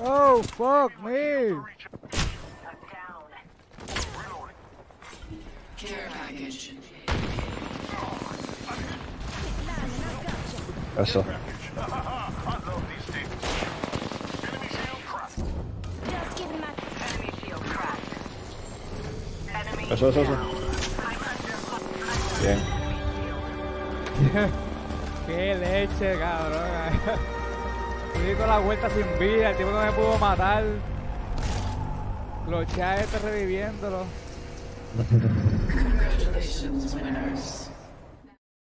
Oh, fuck me. Care package. Eso. Unload these things. Enemy shield cracked. Just giving my Enemy shield cracked. Enemy Eso, eso, eso. Bien. Qué leche, cabrón. Estoy con la vuelta sin vida, el tipo no me pudo matar. Clochea este reviviéndolo.